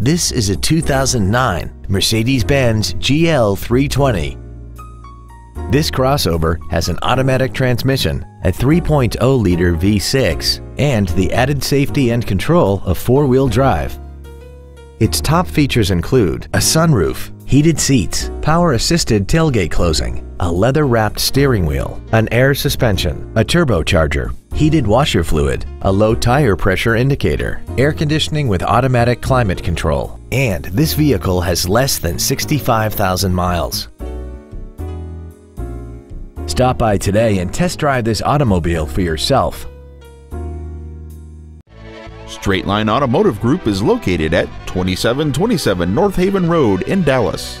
This is a 2009 Mercedes-Benz GL 320. This crossover has an automatic transmission, a 3.0-liter V6, and the added safety and control of four-wheel drive. Its top features include a sunroof, heated seats, power-assisted tailgate closing, a leather-wrapped steering wheel, an air suspension, a turbocharger, heated washer fluid, a low tire pressure indicator, air conditioning with automatic climate control, and this vehicle has less than 65,000 miles. Stop by today and test drive this automobile for yourself. Straight Line Automotive Group is located at 2727 Northaven Road in Dallas.